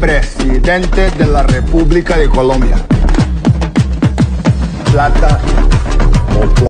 Presidente de la República de Colombia. Plata